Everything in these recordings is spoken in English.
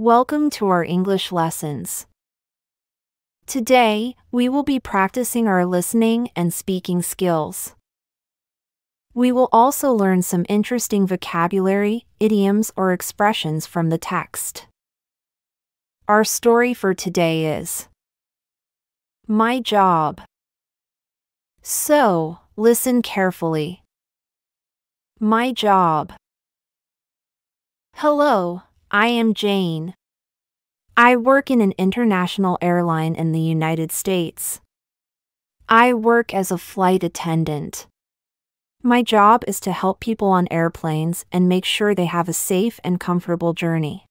Welcome to our English lessons. Today, we will be practicing our listening and speaking skills. We will also learn some interesting vocabulary, idioms, or expressions from the text. Our story for today is My job. So, listen carefully. My job. Hello, I am Jane. I work in an international airline in the United States. I work as a flight attendant. My job is to help people on airplanes and make sure they have a safe and comfortable journey.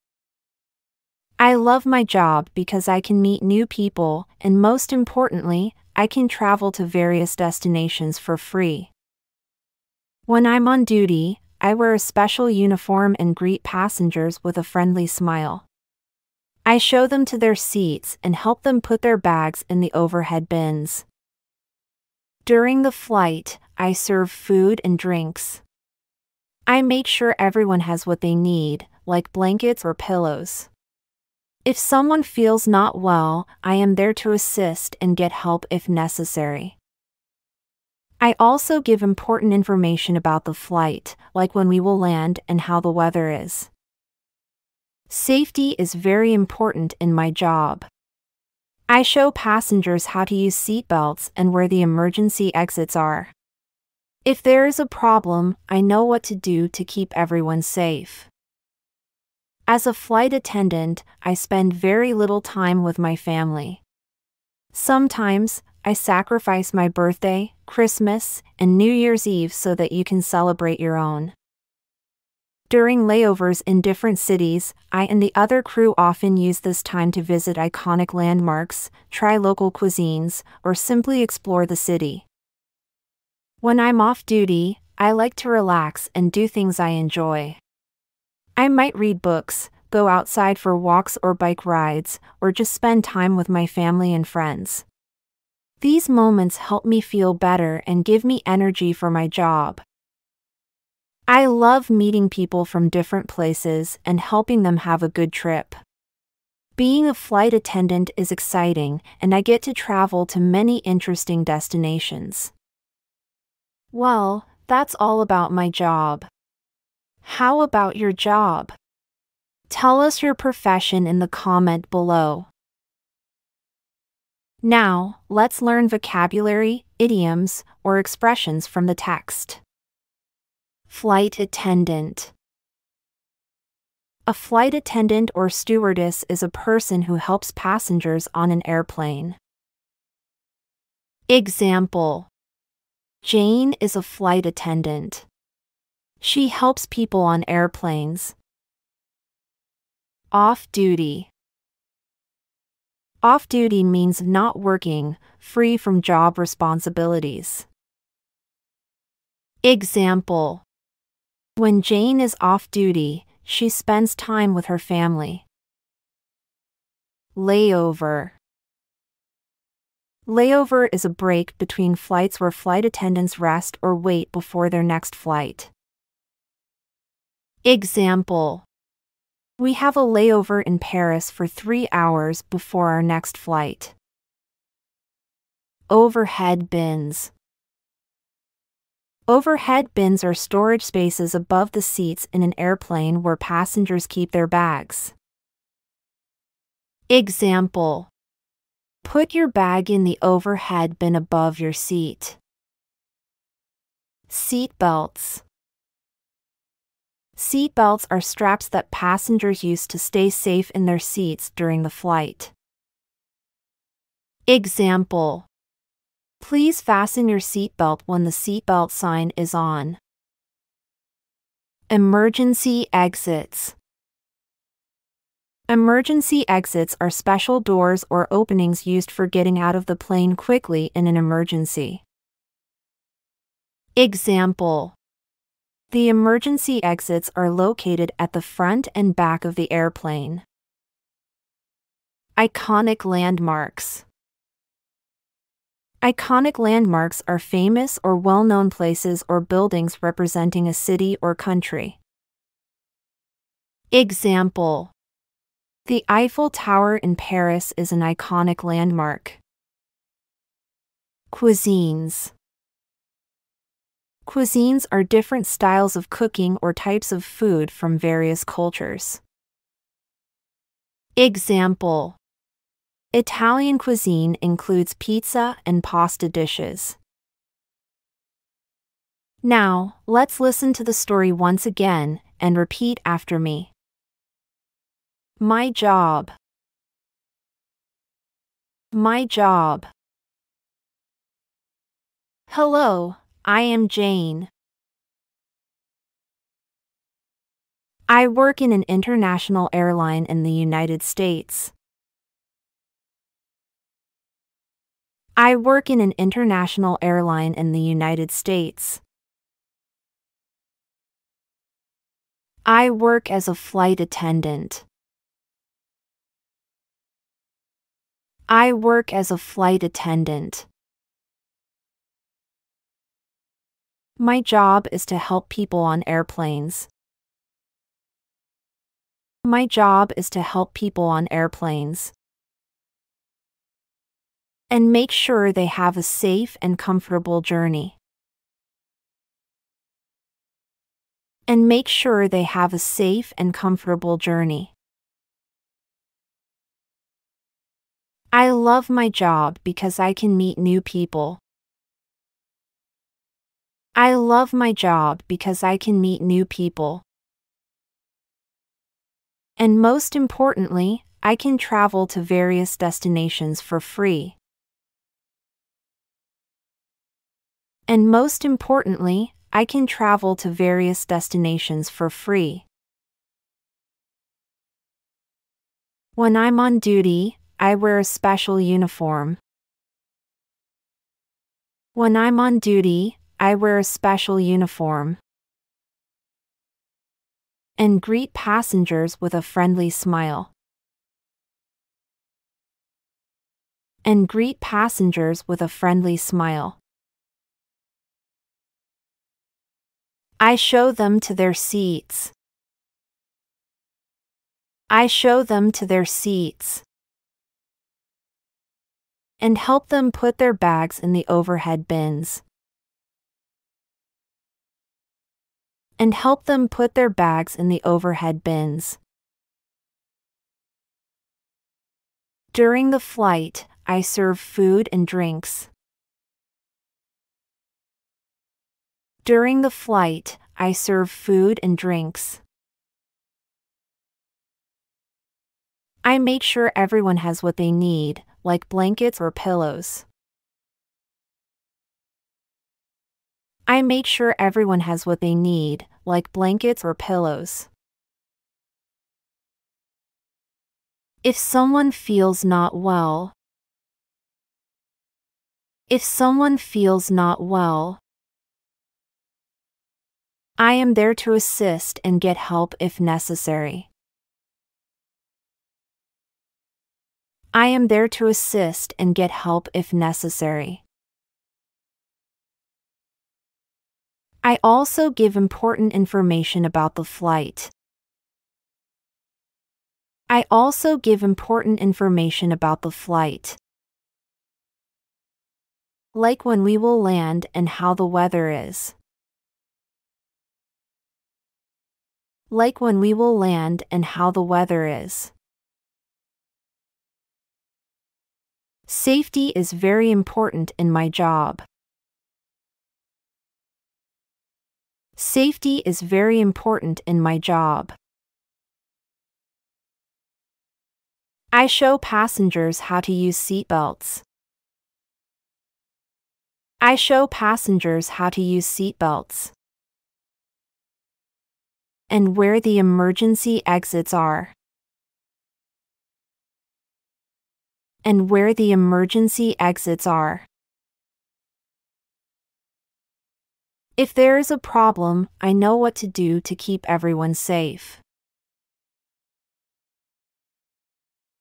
I love my job because I can meet new people, and most importantly, I can travel to various destinations for free. When I'm on duty, I wear a special uniform and greet passengers with a friendly smile. I show them to their seats and help them put their bags in the overhead bins. During the flight, I serve food and drinks. I make sure everyone has what they need, like blankets or pillows. If someone feels not well, I am there to assist and get help if necessary. I also give important information about the flight, like when we will land and how the weather is. Safety is very important in my job. I show passengers how to use seatbelts and where the emergency exits are. If there is a problem, I know what to do to keep everyone safe. As a flight attendant, I spend very little time with my family. Sometimes, I sacrifice my birthday, Christmas, and New Year's Eve so that you can celebrate your own. During layovers in different cities, I and the other crew often use this time to visit iconic landmarks, try local cuisines, or simply explore the city. When I'm off duty, I like to relax and do things I enjoy. I might read books, go outside for walks or bike rides, or just spend time with my family and friends. These moments help me feel better and give me energy for my job. I love meeting people from different places and helping them have a good trip. Being a flight attendant is exciting, and I get to travel to many interesting destinations. Well, that's all about my job. How about your job? Tell us your profession in the comment below. Now, let's learn vocabulary, idioms, or expressions from the text. Flight attendant. A flight attendant or stewardess is a person who helps passengers on an airplane. Example Jane is a flight attendant. She helps people on airplanes. Off duty. Off duty means not working, free from job responsibilities. Example When Jane is off duty, she spends time with her family. Layover Layover is a break between flights where flight attendants rest or wait before their next flight. Example we have a layover in Paris for three hours before our next flight. Overhead bins. Overhead bins are storage spaces above the seats in an airplane where passengers keep their bags. Example Put your bag in the overhead bin above your seat. Seat belts. Seat belts are straps that passengers use to stay safe in their seats during the flight. Example Please fasten your seatbelt when the seatbelt sign is on. Emergency exits. Emergency exits are special doors or openings used for getting out of the plane quickly in an emergency. Example the emergency exits are located at the front and back of the airplane. Iconic landmarks. Iconic landmarks are famous or well known places or buildings representing a city or country. Example The Eiffel Tower in Paris is an iconic landmark. Cuisines Cuisines are different styles of cooking or types of food from various cultures. Example Italian cuisine includes pizza and pasta dishes. Now, let's listen to the story once again and repeat after me. My job. My job. Hello, I am Jane. I work in an international airline in the United States. I work in an international airline in the United States. I work as a flight attendant. I work as a flight attendant. My job is to help people on airplanes. My job is to help people on airplanes. And make sure they have a safe and comfortable journey. And make sure they have a safe and comfortable journey. I love my job because I can meet new people. I love my job because I can meet new people. And most importantly, I can travel to various destinations for free. And most importantly, I can travel to various destinations for free. When I'm on duty, I wear a special uniform. When I'm on duty, I wear a special uniform. And greet passengers with a friendly smile. And greet passengers with a friendly smile. I show them to their seats. I show them to their seats. And help them put their bags in the overhead bins. And help them put their bags in the overhead bins. During the flight, I serve food and drinks. During the flight, I serve food and drinks. I make sure everyone has what they need, like blankets or pillows. I make sure everyone has what they need, like blankets or pillows. If someone feels not well, if someone feels not well, I am there to assist and get help if necessary. I am there to assist and get help if necessary. I also give important information about the flight. I also give important information about the flight. Like when we will land and how the weather is. Like when we will land and how the weather is. Safety is very important in my job. Safety is very important in my job. I show passengers how to use seatbelts. I show passengers how to use seatbelts. And where the emergency exits are. And where the emergency exits are. If there is a problem, I know what to do to keep everyone safe.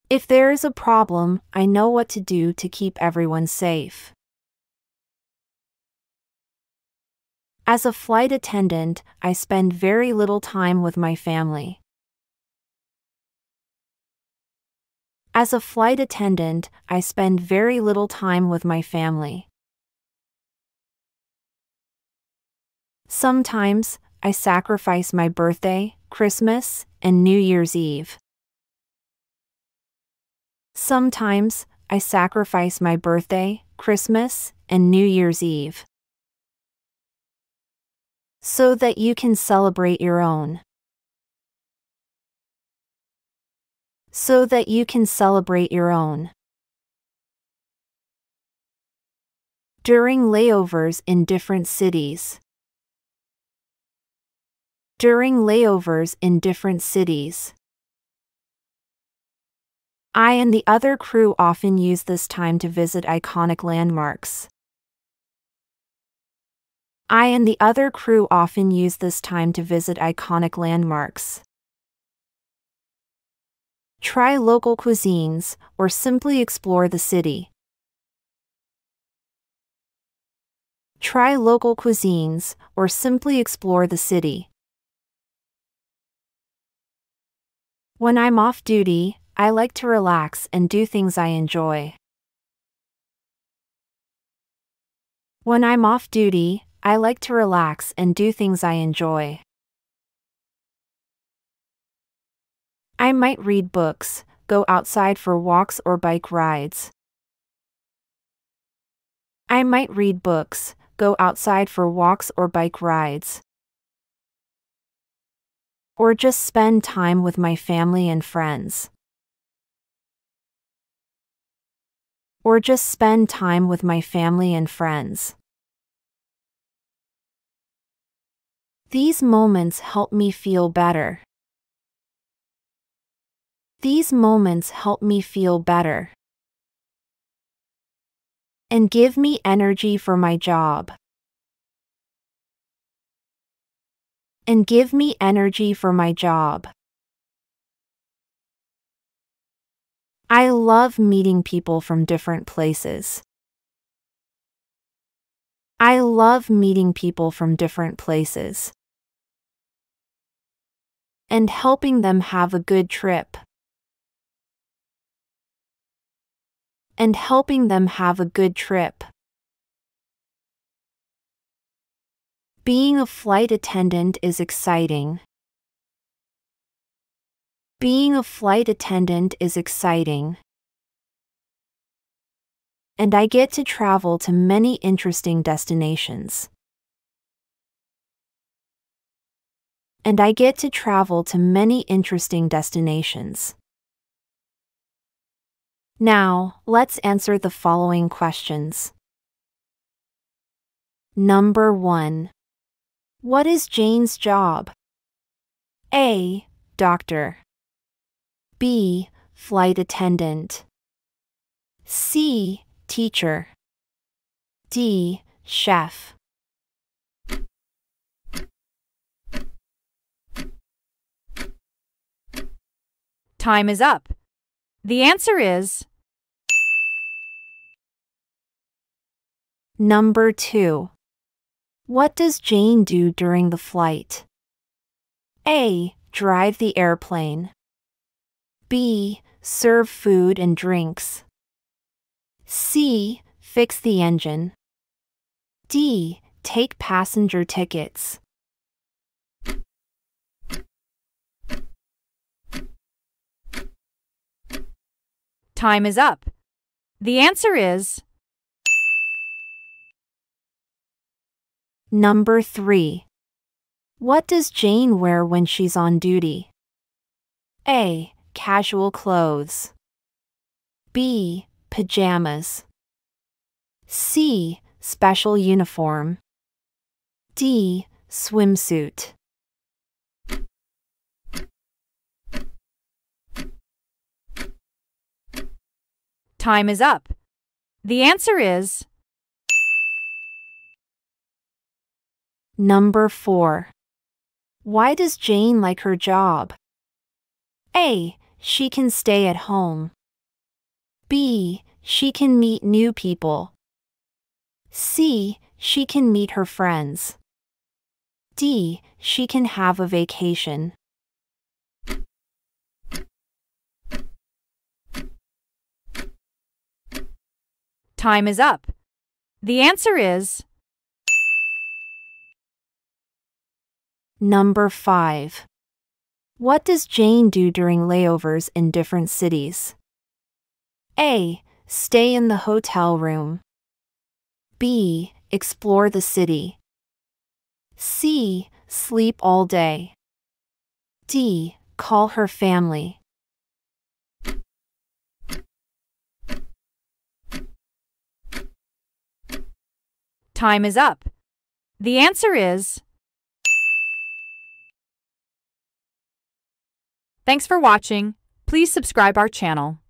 If there is a problem, I know what to do to keep everyone safe. As a flight attendant, I spend very little time with my family. As a flight attendant, I spend very little time with my family. Sometimes, I sacrifice my birthday, Christmas, and New Year's Eve. Sometimes, I sacrifice my birthday, Christmas, and New Year's Eve. So that you can celebrate your own. So that you can celebrate your own. During layovers in different cities. During layovers in different cities. I and the other crew often use this time to visit iconic landmarks. I and the other crew often use this time to visit iconic landmarks. Try local cuisines, or simply explore the city. Try local cuisines, or simply explore the city. When I'm off duty, I like to relax and do things I enjoy. When I'm off duty, I like to relax and do things I enjoy. I might read books, go outside for walks or bike rides. I might read books, go outside for walks or bike rides. Or just spend time with my family and friends. or just spend time with my family and friends. These moments help me feel better. These moments help me feel better. And give me energy for my job. And give me energy for my job. I love meeting people from different places. I love meeting people from different places. And helping them have a good trip. And helping them have a good trip. Being a flight attendant is exciting. Being a flight attendant is exciting. And I get to travel to many interesting destinations. And I get to travel to many interesting destinations. Now, let's answer the following questions. Number 1. What is Jane's job? A. Doctor. B. Flight attendant. C. Teacher. D. Chef. Time is up. The answer is Number 2. What does Jane do during the flight? A. Drive the airplane. B. Serve food and drinks. C. Fix the engine. D. Take passenger tickets. Time is up. The answer is Number 3. What does Jane wear when she's on duty? A casual clothes. B. Pajamas. C. Special uniform. D. Swimsuit. Time is up. The answer is Number 4. Why does Jane like her job? A. She can stay at home. B. She can meet new people. C. She can meet her friends. D. She can have a vacation. Time is up. The answer is Number 5. What does Jane do during layovers in different cities? A. Stay in the hotel room. B. Explore the city. C. Sleep all day. D. Call her family. time is up. The answer is Thanks for watching. Please subscribe our channel.